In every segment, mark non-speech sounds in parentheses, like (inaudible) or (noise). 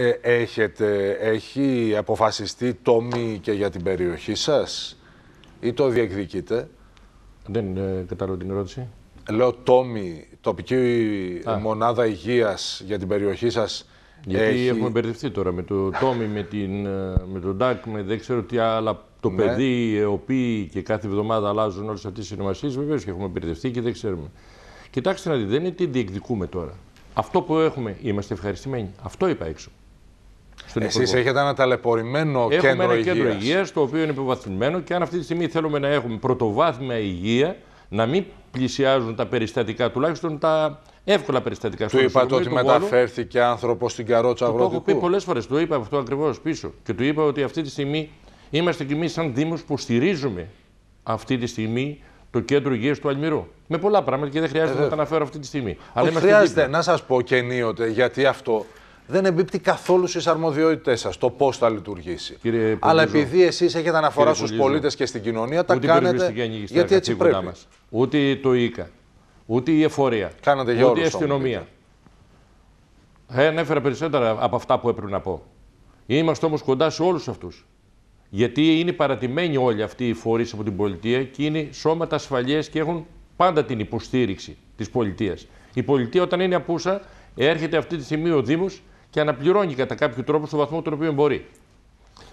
Ε, έχετε, έχει αποφασιστεί τόμοι και για την περιοχή σας ή το διεκδικείτε; Δεν ε, κατάλαβα την ερώτηση. Λέω τόμοι, τοπική μονάδα υγείας για την περιοχή σας Γιατί έχει... έχουμε μπερδευτεί τώρα με το Τόμι, με, την, ε, με τον Ντάκ, με δεν ξέρω τι άλλα. Το Ναι. παιδί, οι οποίοι και κάθε εβδομάδα αλλάζουν όλες αυτές τις ονομασίε, βεβαίως και έχουμε μπερδευτεί και δεν ξέρουμε. Κοιτάξτε να δείτε, δεν είναι τι διεκδικούμε τώρα. Αυτό που έχουμε, είμαστε ευχαριστημένοι. Αυτό είπα έξω. Στον Εσείς Υπουργό. έχετε ένα ταλαιπωρημένο Έχουμε κέντρο ένα υγείας. κέντρο υγείας το οποίο είναι υποβαθμισμένο και αν αυτή τη στιγμή θέλουμε να έχουμε πρωτοβάθμια υγεία, να μην πλησιάζουν τα περιστατικά, τουλάχιστον τα εύκολα περιστατικά Του στο είπατε νοσοκομείο ότι του Βόλου. μεταφέρθηκε άνθρωπος στην καρότσα Το έχω αγροτικού. πει πολλές φορές. Το είπα αυτό ακριβώς πίσω. Και του είπα ότι αυτή τη στιγμή είμαστε κι εμείς, σαν Δήμο, που στηρίζουμε αυτή τη στιγμή το κέντρο υγείας του Αλμυρού. Με πολλά πράγματα και δεν χρειάζεται να τα αναφέρω αυτή τη στιγμή. Όχι, είμαστε χρειάζεται δίπλα. να σας πω και ενίοτε, γιατί αυτό δεν εμπίπτει καθόλου στις αρμοδιότητές σας, το πώς θα λειτουργήσει. Κύριε Αλλά Πολύζο. επειδή εσείς έχετε αναφορά στους Πολύζο. πολίτες και στην κοινωνία, τα Ούτε η κάνετε περιοριστική ανοίγηση γιατί έτσι πρέπει. Μας. Ούτε το ΙΚΑ, ούτε η εφορία, Κάνατε για ούτε η όλους το αστυνομία. Ε, ανέφερα περισσότερα από αυτά που έπρεπε να πω. Είμαστε όμως κοντά σε όλους αυτούς. Γιατί είναι παρατημένοι όλοι αυτοί οι φορείς από την πολιτεία και είναι σώματα ασφαλείας και έχουν πάντα την υποστήριξη της πολιτείας. Η πολιτεία, όταν είναι απούσα, έρχεται αυτή τη στιγμή ο Δήμος και αναπληρώνει κατά κάποιο τρόπο στο βαθμό τον οποίο μπορεί.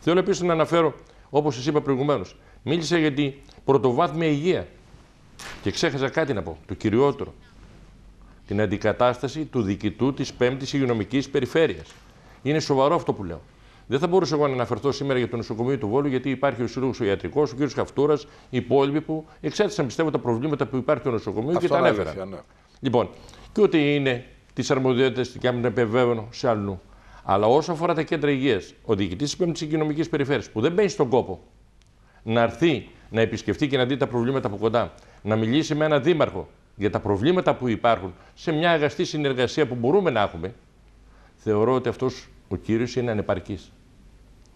Θέλω επίσης να αναφέρω, όπως σας είπα προηγουμένως, μίλησα για την πρωτοβάθμια υγεία. Και ξέχασα κάτι να πω, το κυριότερο. Την αντικατάσταση του διοικητού της 5η Υγειονομικής Περιφέρειας. Είναι σοβαρό αυτό που λέω. Δεν θα μπορούσα εγώ να αναφερθώ σήμερα για το νοσοκομείο του Βόλου, γιατί υπάρχει ο σύλλογος ο ιατρικός, ο κ. Χαυτούρα, οι υπόλοιποι που εξέτασαν πιστεύω τα προβλήματα που υπάρχει στο νοσοκομείο και Αυτό τα είναι ανέφεραν. αλήθεια, ναι. Λοιπόν, και ούτε είναι τις αρμοδιότητες και άμυνα επεμβαίνω σε αλλού. Αλλά όσο αφορά τα κέντρα υγείας, ο διοικητής της 5η Υγειονομική Περιφέρειας που δεν μπαίνει στον κόπο να έρθει να επισκεφτεί και να δει τα προβλήματα από κοντά, να μιλήσει με έναν δήμαρχο για τα προβλήματα που υπάρχουν σε μια αγαστή συνεργασία που μπορούμε να έχουμε, θεωρώ ότι αυτός ο κύριος είναι ανεπαρκής.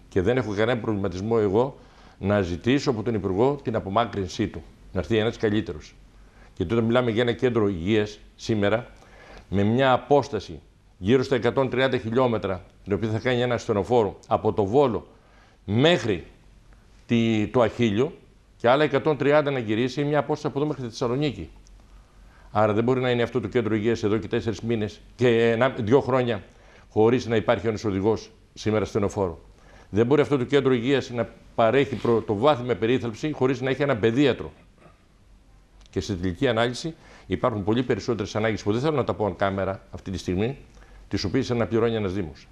Και δεν έχω κανένα προβληματισμό εγώ να ζητήσω από τον Υπουργό την απομάκρυνσή του. Να έρθει ένας καλύτερος. Και τότε μιλάμε για ένα κέντρο υγείας σήμερα με μια απόσταση γύρω στα 130 χιλιόμετρα, την οποία θα κάνει ένα ασθενοφόρο από το Βόλο μέχρι τη, το Αχίλιο και άλλα 130 να γυρίσει μια απόσταση από εδώ μέχρι τη Θεσσαλονίκη. Άρα δεν μπορεί να είναι αυτό το κέντρο υγείας εδώ και τέσσερις μήνες και ένα, δύο χρόνια χωρίς να υπάρχει ένας οδηγός σήμερα στενοφόρο. Δεν μπορεί αυτό το κέντρο υγείας να παρέχει πρωτοβάθμια περίθαλψη χωρίς να έχει ένα παιδίατρο. Και στη τελική ανάλυση υπάρχουν πολύ περισσότερες ανάγκες που δεν θέλω να τα πω αν κάμερα αυτή τη στιγμή, τις οποίες αναπληρώνει ένας Δήμος.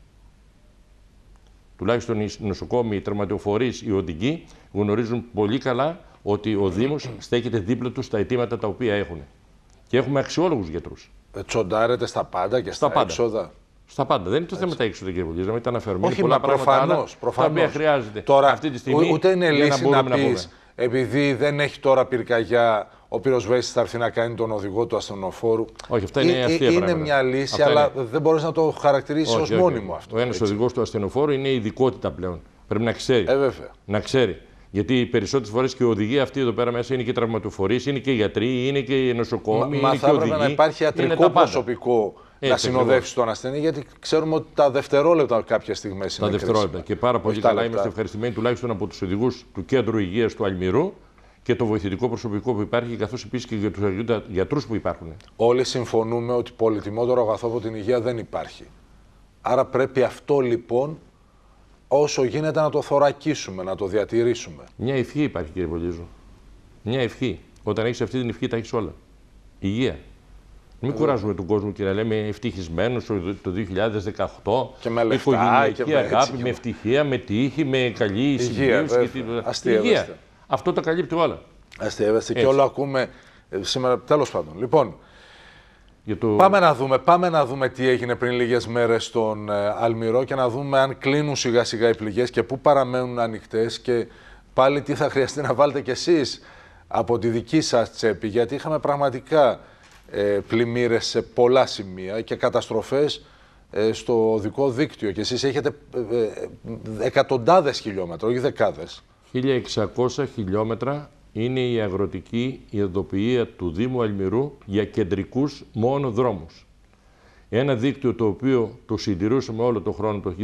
Τουλάχιστον οι νοσοκόμοι, οι τερματοφορείς, οι οδηγοί γνωρίζουν πολύ καλά ότι ο Δήμος στέκεται δίπλα τους στα αιτήματα τα οποία έχουν. Και έχουμε αξιόλογους γιατρούς. Ε, Τσοντάρετε στα πάντα και στα, Στα πάντα. έξοδα. Στα πάντα. Δεν είναι το θέμα τα έξοδα, κύριε Βουλή, να μην τα αναφέρουμε. Όχι, Είναι πολλά μα πράγματα άλλα προφανώς, προφανώς. τα οποία χρειάζεται Τώρα, αυτή τη στιγμή. ου- ούτε είναι για λύση να, μπορούμε να πεις, πούμε. επειδή δεν έχει τώρα πυρκαγιά, ο πυροσβέστη θα έρθει να κάνει τον οδηγό του ασθενοφόρου. Όχι, αυτά είναι Ε, ε, αστεία Είναι πράγματα. μια λύση, Αυτά αλλά είναι. δεν μπορείς να το χαρακτηρίσει ως Όχι, όχι, μόνιμο όχι. αυτό. Ο ένας έτσι. οδηγός του ασθενοφόρου είναι ειδικότητα πλέον. Πρέπει να ξέρει. Ε, βέβαια. Να ξέρει. Γιατί οι περισσότερες φορές και οι οδηγοί αυτοί εδώ πέρα μέσα είναι και τραυματοφορείς, είναι και γιατροί, είναι και νοσοκόμοι. Μα, είναι μα και θα έπρεπε οδηγοί. να υπάρχει Είναι ιατρικό τα πάντα. προσωπικό να Έτσι, συνοδεύσει τον ασθενή, γιατί ξέρουμε ότι τα δευτερόλεπτα κάποιε στιγμέ είναι Τα δευτερόλεπτα. κρίσιμα. Και πάρα πολύ Όχι τα καλά λεπτά. είμαστε ευχαριστημένοι τουλάχιστον από τους οδηγούς του Κέντρου Υγείας του Αλμυρού και το βοηθητικό προσωπικό που υπάρχει, καθώς επίσης και για του γιατρούς που υπάρχουν. Όλοι συμφωνούμε ότι πολυτιμότερο αγαθό από την υγεία δεν υπάρχει. Άρα πρέπει αυτό λοιπόν όσο γίνεται να το θωρακίσουμε, να το διατηρήσουμε. Μια ευχή υπάρχει, κύριε Πολύζου. Μια ευχή. Όταν έχεις αυτή την ευχή, τα έχεις όλα. Υγεία. Μην κουράζουμε τον κόσμο και να λέμε ευτυχισμένος το 2018. Και με λεφτά οικογενειακή και με έτσι αγάπη, και με με- ευτυχία, με τύχη, με καλή Υγεία, συμβίωση. βέβαια. και τίποτα. Αστείευεστε. Υγεία. Αυτό τα καλύπτει όλα. Αστείευεστε και Έτσι. όλο ακούμε ε, σήμερα. Τέλος πάντων. Λοιπόν, Για το... πάμε να δούμε, πάμε να δούμε τι έγινε πριν λίγες μέρες στον ε, Αλμυρό και να δούμε αν κλείνουν σιγά σιγά οι πληγές και πού παραμένουν ανοιχτές και πάλι τι θα χρειαστεί να βάλετε κι εσείς από τη δική σας τσέπη γιατί είχαμε πραγματικά ε, πλημμύρες σε πολλά σημεία και καταστροφές ε, στο οδικό δίκτυο και εσείς έχετε ε, ε, εκατοντάδες χιλιόμετρα, όχι δεκάδες. 1600 χιλιόμετρα είναι η αγροτική ειδοποιία του Δήμου Αλμυρού για κεντρικούς μόνο δρόμους. Ένα δίκτυο το οποίο το συντηρούσαμε όλο τον χρόνο το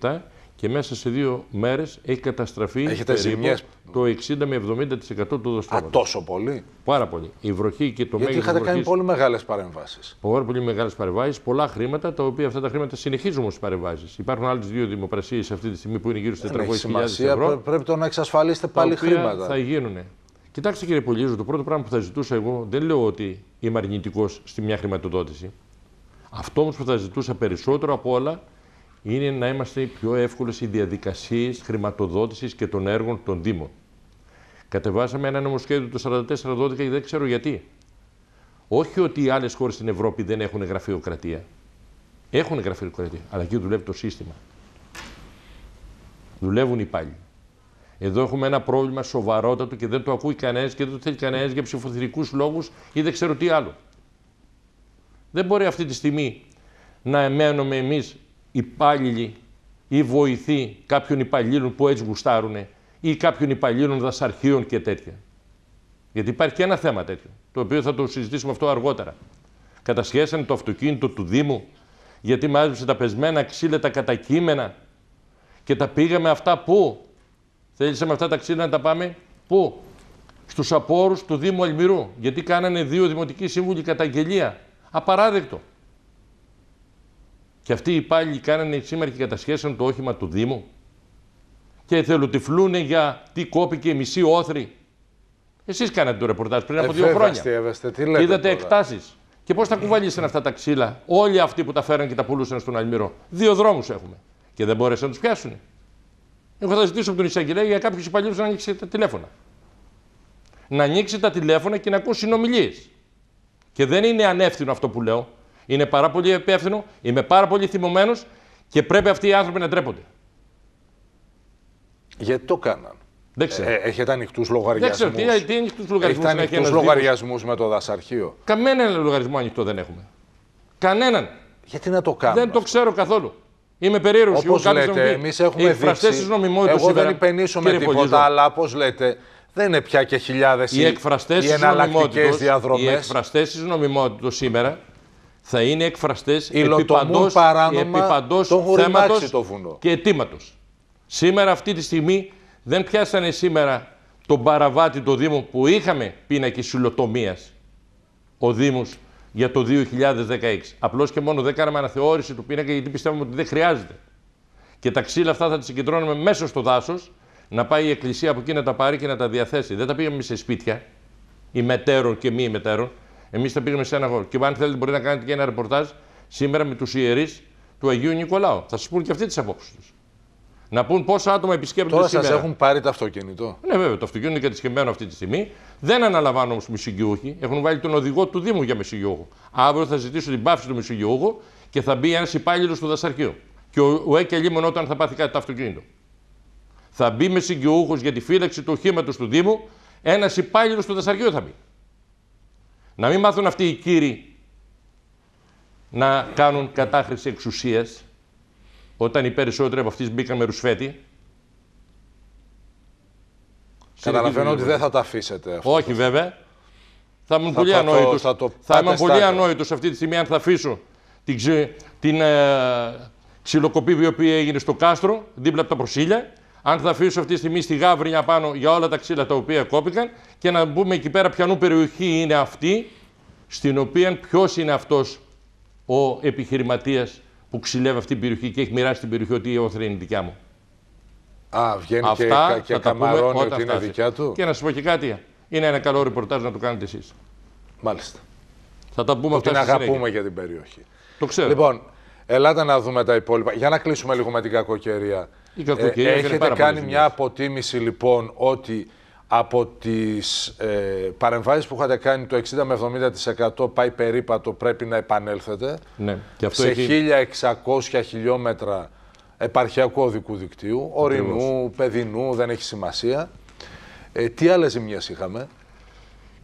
2017 και μέσα σε δύο μέρες έχει καταστραφεί Έχετε ζημιές. το 60 με 70% του Α, δοστρώματο. τόσο πολύ. Πάρα πολύ. Η βροχή και το Γιατί μέγεθος είχατε κάνει πολύ μεγάλες παρεμβάσεις. Πάρα πολύ μεγάλες παρεμβάσεις, πολλά χρήματα, τα οποία αυτά τα χρήματα συνεχίζουν στι παρεμβάσεις. Υπάρχουν άλλες δύο δημοπρασίες αυτή τη στιγμή που είναι γύρω στι Δεν έχει 400.000 σημασία. ευρώ. πρέ- Πρέπει το να εξασφαλίσετε τα πάλι οποία χρήματα. Θα γίνουν. Κοιτάξτε κύριε Πολύζο, το πρώτο πράγμα που θα ζητούσα εγώ δεν λέω ότι είμαι αρνητικός στη μια χρηματοδότηση. Αυτό όμως που θα ζητούσα περισσότερο από όλα είναι να είμαστε πιο εύκολες οι διαδικασίες χρηματοδότησης και των έργων των Δήμων. Κατεβάσαμε ένα νομοσχέδιο το 44-12 και δεν ξέρω γιατί. Όχι ότι οι άλλες χώρες στην Ευρώπη δεν έχουν γραφειοκρατία. Έχουν γραφειοκρατία, αλλά εκεί δουλεύει το σύστημα. Δουλεύουν οι υπάλληλοι. Εδώ έχουμε ένα πρόβλημα σοβαρότατο και δεν το ακούει κανένας και δεν το θέλει κανένας για ψηφοθυρικούς λόγους ή δεν ξέρω τι άλλο. Δεν μπορεί αυτή τη στιγμή να εμένουμε εμείς υπάλληλοι ή βοηθοί κάποιων υπαλλήλων που έτσι γουστάρουν ή κάποιων υπαλλήλων δασαρχείων και τέτοια. Γιατί υπάρχει και ένα θέμα τέτοιο, το οποίο θα το συζητήσουμε αυτό αργότερα. Κατασχέσανε το αυτοκίνητο του Δήμου γιατί μάζεψε τα πεσμένα ξύλα, τα κατακείμενα και τα πήγαμε αυτά πού; Θέλησε με αυτά τα ξύλα να τα πάμε πού; Στους απόρους του Δήμου Αλμυρού. Γιατί κάνανε δύο δημοτικοί σύμβουλοι καταγγελία. Απαράδεκτο. Και αυτοί οι υπάλληλοι κάνανε σήμερα και κατασχέσαν το όχημα του Δήμου. Και εθελοτυφλούνε για τι κόπηκε η μισή όθρη. Εσείς κάνατε το ρεπορτάζ πριν από δύο Ε, βέβαια, χρόνια. αστείευεστε. Τι Και λέτε είδατε τώρα. εκτάσεις. Και πώς τα κουβαλήσαν αυτά τα ξύλα, όλοι αυτοί που τα φέραν και τα πουλούσαν στον Αλμυρό. Δύο δρόμους έχουμε. Και δεν μπόρεσαν να τους πιάσουν. Εγώ θα ζητήσω από τον εισαγγελέα για κάποιους υπαλλήλους να ανοίξει τα τηλέφωνα. Να ανοίξει τα τηλέφωνα και να ακούσει συνομιλίες. Και δεν είναι ανεύθυνο αυτό που λέω. Είναι πάρα πολύ υπεύθυνο, είμαι πάρα πολύ θυμωμένος και πρέπει αυτοί οι άνθρωποι να ντρέπονται. Γιατί το κάναν; Δεν ξέρω. Ε, έχετε ανοιχτούς δεν λογαριασμού. ξέρω τι, τι είναι στου λογαριασμούς Έχετε να έχει ανοιχτού ένας Δήμος; λογαριασμούς με το δασαρχείο; Κανέναν λογαριασμό ανοιχτό δεν έχουμε. Κανέναν. Γιατί να το κάνουμε. Δεν το ξέρω καθόλου. Είμαι περίεργος. Όπως λέτε, εμείς έχουμε εκφραστέ δείξει. της νομιμότητας. Εγώ δεν υπενήσω τίποτα, αλλά όπως λέτε, δεν είναι πια και χιλιάδες Οι εκφραστές οι της εναλλακτικές νομιμότητα. Οι διαδρομές. εκφραστές της νομιμότητα σήμερα θα είναι εκφραστές Υλοτομούν παράνομα, το έχουν ρημάξει θέματος το βουνό. και αιτήματος. Σήμερα, αυτή τη στιγμή, δεν πιάσανε σήμερα τον παραβάτη το Δήμο που είχαμε πίνακε υλοτομία ο Δήμος για το 2016. Απλώς και μόνο δεν κάναμε αναθεώρηση του πίνακα γιατί πιστεύουμε ότι δεν χρειάζεται. Και τα ξύλα αυτά θα τα συγκεντρώνουμε μέσα στο δάσος, να πάει η εκκλησία από εκεί να τα πάρει και να τα διαθέσει. Δεν τα πήγαμε σε σπίτια, ημετέρων και μη ημετέρων. Εμείς τα πήγαμε σε ένα χώρο. Και αν θέλετε, μπορείτε να κάνετε και ένα ρεπορτάζ σήμερα με τους ιερείς του Αγίου Νικολάου. Θα σας πούν και αυτοί τις απόψεις τους. Να πούν πόσα άτομα επισκέπτονται Τώρα σήμερα. σα έχουν πάρει το αυτοκίνητο. Ναι, βέβαια, το αυτοκίνητο είναι κατασκευμένο αυτή τη στιγμή. Δεν αναλαμβάνουν όμως μισογειούχοι. Έχουν βάλει τον οδηγό του Δήμου για μισογειούχο. Αύριο θα ζητήσω την πάυση του μισογειούχου και θα μπει ένας υπάλληλος του δασαρχείου. Και ο, ο ΕΚΕ λίμον όταν θα πάθει κάτι το αυτοκίνητο. Θα μπει με συγκειούχο για τη φύλαξη του οχήματος του Δήμου, ένας υπάλληλος του δασαρχείου θα μπει. Να μην μάθουν αυτοί οι κύριοι να κάνουν κατάχρηση εξουσίας όταν οι περισσότεροι από αυτοί μπήκαν με ρουσφέτη. Καταλαβαίνω ότι δεν θα τα αφήσετε αυτό. Όχι βέβαια. Θα ήμουν Θα πολύ το- ανόητο. θα το Θα πάτε ήμουν στα πολύ άκρα. ανόητος αυτή τη στιγμή αν θα αφήσω την, ξε... την ε... ξυλοκοπή η οποία έγινε στο κάστρο, δίπλα από τα προσήλια. Αν θα αφήσω αυτή τη στιγμή στη Γάβρινια πάνω για όλα τα ξύλα τα οποία κόπηκαν και να μπούμε εκεί πέρα ποιανού περιοχή είναι αυτή, στην οποία ποιος είναι αυτός ο επιχειρηματίας που ξυλεύει αυτή την περιοχή και έχει μοιράσει την περιοχή ότι η όθρα είναι δικιά μου. Α, βγαίνει και, Αυτά κα- και θα τα πούμε καμαρώνει όταν ότι είναι φτάσει. δικιά του; Και να σας πω και κάτι. Είναι ένα καλό ρεπορτάζ να το κάνετε εσείς. Μάλιστα. Θα τα πούμε αυτά Την στη συνέχεια. αγαπούμε για την περιοχή. Το ξέρω. Λοιπόν, ελάτε να δούμε τα υπόλοιπα. Για να κλείσουμε λίγο με την κακοκαιρία. Η κακοκαιρία έκανε έχετε πάρα κάνει πολλές μια αποτίμηση λοιπόν ότι από τις ε, παρεμβάσεις που είχατε κάνει το 60 με 70% πάει περίπατο πρέπει να επανέλθετε. Ναι. Και αυτό σε έχει... 1600 χιλιόμετρα επαρχιακού οδικού δικτύου, ορεινού, παιδινού, δεν έχει σημασία. Ε, τι άλλες ζημιές είχαμε;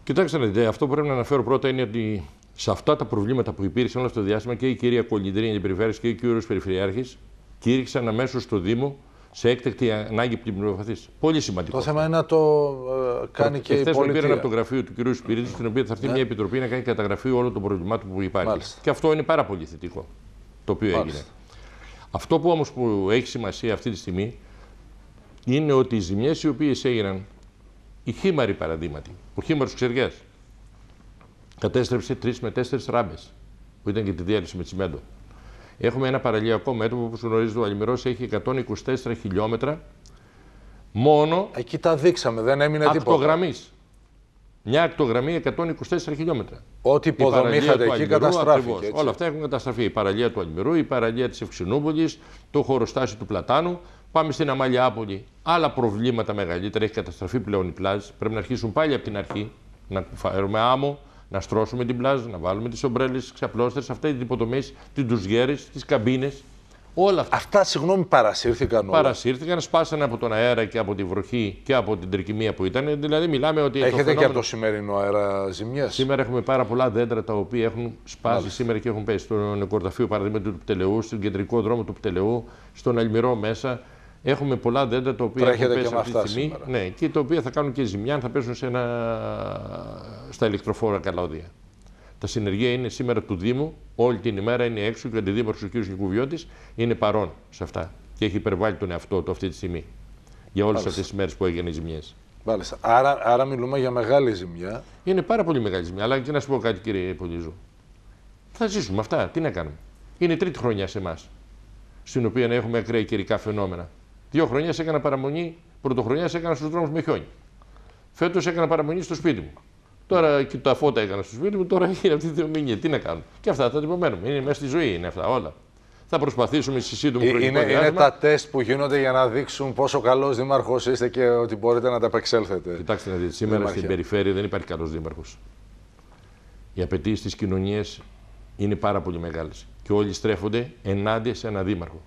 Κοιτάξτε, να δείτε, αυτό που πρέπει να αναφέρω πρώτα είναι ότι σε αυτά τα προβλήματα που υπήρξαν όλο αυτό το διάστημα και η κυρία Κολυντρίνη την Περιφέρεια και ο κύριος Περιφερειάρχης κήρυξαν αμέσως στο Δήμο σε έκτακτη ανάγκη πλημμυροπαθή. Πολύ σημαντικό. Το θέμα είναι να το ε, κάνει και η Χθε με πολιτεία. πήραν από το γραφείο του κ. Σπυρίτη, στην οποία θα έρθει μια επιτροπή να κάνει καταγραφή όλων των προβλημάτων που υπάρχει. Μάλιστα. Και αυτό είναι πάρα πολύ θετικό. Το οποίο Μάλιστα. έγινε. Αυτό που όμως που έχει σημασία αυτή τη στιγμή είναι ότι οι ζημιές οι οποίες έγιναν, η χήμαρη παραδείγματι, ο χήμαρος Ξεριάς, κατέστρεψε τρεις με τέσσερις ράμπες, που ήταν και τη διέλυση με τσιμέντο. Έχουμε ένα παραλιακό μέτωπο που, όπως γνωρίζετε, ο Αλμυρό έχει 124 χιλιόμετρα μόνο Εκεί τα δείξαμε, δεν έμεινε τίποτα. ακτογραμμής. Μια ακτογραμμή 124 χιλιόμετρα. Ό,τι Η υποδομή παραλία είχατε του εκεί Αλμυρού, καταστράφηκε. ακριβώς. έτσι. Όλα αυτά έχουν καταστραφεί. Η παραλία του Αλμυρού, η παραλία της Ευξηνούπολη, το χωροστάσιο του Πλατάνου. Πάμε στην Αμαλιάπολη. Άλλα προβλήματα μεγαλύτερα. Έχει καταστραφεί πλέον η πλάζ. Πρέπει να αρχίσουν πάλι από την αρχή. Να φέρουμε άμμο, να στρώσουμε την πλάζ, να βάλουμε τις ομπρέλες, τις ξαπλώστερε, αυτά τι υποδομέ, τις ντουζιέρες, τις καμπίνες. Όλα αυτά. Αυτά, συγγνώμη, παρασύρθηκαν όλα. Παρασύρθηκαν, σπάσανε από τον αέρα και από τη βροχή και από την τρικυμία που ήταν. Δηλαδή, μιλάμε ότι. το Έχετε και φαινόμενο- από το σημερινό αέρα ζημιές; Σήμερα έχουμε πάρα πολλά δέντρα τα οποία έχουν σπάσει σήμερα και έχουν πέσει στο νεκροταφείο παραδείγματο του Πτελεού, στον κεντρικό δρόμο του Πτελεού, στον Αλμυρό μέσα. Έχουμε πολλά δέντρα τα οποία Τρέχετε έχουν και πέσει με αυτή αυτά τη στιγμή. σήμερα. Ναι, και τα οποία θα κάνουν και ζημιά αν θα πέσουν σε ένα... στα ηλεκτροφόρα καλώδια. Τα συνεργεία είναι σήμερα του Δήμου, όλη την ημέρα είναι έξω και ο αντιδήμαρχος ο κ. Νικουβιώτης είναι παρόν σε αυτά. Και έχει υπερβάλει τον εαυτό του αυτή τη στιγμή. Για όλες αυτές τις μέρες που έγιναν οι ζημιές. Μάλιστα. Άρα, άρα μιλούμε για μεγάλη ζημιά. Είναι πάρα πολύ μεγάλη ζημιά. Αλλά και να σου πω κάτι, κύριε Πολύζου. Θα ζήσουμε αυτά. Τι να κάνουμε. Είναι η τρίτη χρονιά σε εμάς. Στην οποία έχουμε ακραία καιρικά φαινόμενα. Δύο χρονιά έκανα παραμονή, πρωτοχρονιά έκανα στους δρόμους με χιόνι. Φέτος έκανα παραμονή στο σπίτι μου. Τώρα και τα φώτα έκανα στο σπίτι μου, τώρα (laughs) είναι αυτή η θεομηνία. Τι να κάνουμε; Και αυτά θα την υπομένουμε. Είναι μέσα στη ζωή, είναι αυτά όλα. Θα προσπαθήσουμε στη σύντομη Ε, χρονικό Είναι, είναι διάστημα. τα τεστ που γίνονται για να δείξουν πόσο καλός δήμαρχος είστε και ότι μπορείτε να τα απεξέλθετε. Κοιτάξτε να δείτε, σήμερα Δήμαρχε. στην περιφέρεια δεν υπάρχει καλός δήμαρχος. Οι απαιτήσεις της κοινωνίας είναι πάρα πολύ μεγάλες. Και όλοι στρέφονται ενάντια σε ένα δήμαρχο.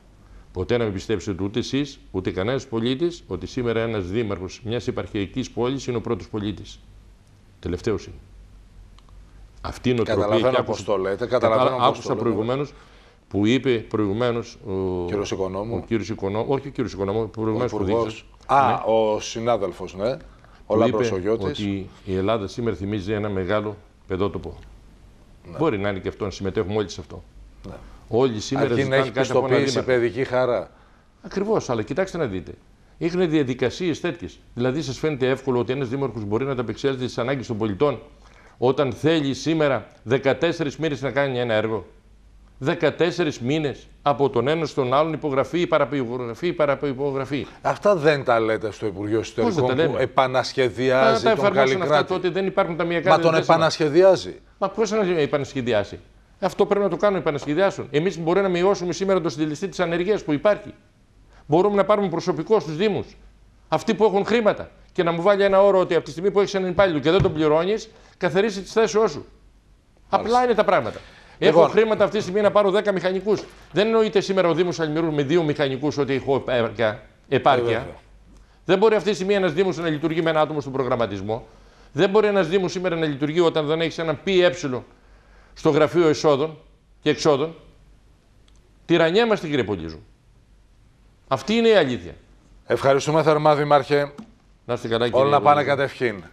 Ποτέ να μην πιστέψετε ούτε εσείς ούτε κανένας πολίτης ότι σήμερα ένας δήμαρχος μιας επαρχιακής πόλης είναι ο πρώτος πολίτης. Τελευταίος είναι. Αυτή η νοοτροπία. Καταλαβαίνω και πώς άκουσα- το λέτε, καταλαβαίνω Κατάλα- πώς Άκουσα το λέτε. προηγουμένως που είπε προηγουμένως ο Κύριος Οικονόμου. ο κύριος Οικονόμου, όχι ο κύριος Οικονόμου, Ο προηγουμένω που Υπουργός. δείξε. Α, ο συνάδελφος, ναι. Ο που Λάμπρος είπε ο Γιώτης. ότι η Ελλάδα σήμερα θυμίζει ένα μεγάλο παιδότοπο. Ναι. Μπορεί να είναι και αυτό, να συμμετέχουμε όλοι σε αυτό. Όλοι σήμερα Αρκεί να ζητάνε έχει κάτι από ένα πιστοποίηση δήμαρχο. παιδική χαρά. Ακριβώς, αλλά κοιτάξτε να δείτε. Έχουν διαδικασίες τέτοιες. Δηλαδή, σας φαίνεται εύκολο ότι ένας δήμαρχος μπορεί να ανταπεξέλθει στις ανάγκες των πολιτών όταν θέλει σήμερα 14 μήνες να κάνει ένα έργο. 14 μήνες από τον ένα στον άλλον υπογραφή, παραπογραφή, παραπογραφή. Αυτά δεν τα λέτε στο Υπουργείο δεν Εσωτερικών τα που λέμε; Αν επανασχεδιάζει τα τον εφαρμόσουν αυτά, Καλλικράτη. τότε δεν υπάρχουν ταμιακά Μα τον διαθέσιμα. επανασχεδιάζει; Μα πώς να επανασχεδιάσει; Αυτό πρέπει να το κάνουμε, επανασχεδιάσουν. Εμείς μπορούμε να μειώσουμε σήμερα το συντελεστή της ανεργίας που υπάρχει. Μπορούμε να πάρουμε προσωπικό στους Δήμους. Αυτοί που έχουν χρήματα. Και να μου βάλει ένα όρο ότι από τη στιγμή που έχεις έναν υπάλληλο και δεν τον πληρώνεις, καθαρίσει τις θέσεις σου. Απλά είναι τα πράγματα. Λοιπόν. Έχω χρήματα αυτή τη στιγμή να πάρω 10 μηχανικούς. Δεν εννοείται σήμερα ο Δήμος Αλμυρού με δύο μηχανικούς ότι έχω επάρκεια. επάρκεια. βέβαια. δεν μπορεί αυτή τη στιγμή ένας Δήμος να λειτουργεί με ένα άτομο στον προγραμματισμό. Δεν μπορεί ένας Δήμος σήμερα να λειτουργεί όταν δεν έχεις έναν ΠΕ στο γραφείο εσόδων και εξόδων. Τυραννιέμαστε κύριε Πολύζου. Αυτή είναι η αλήθεια. Ευχαριστούμε θερμά, Δήμαρχε. Να είστε καλά κύριε Όλα να πάνε Πολύζου. κατευχήν.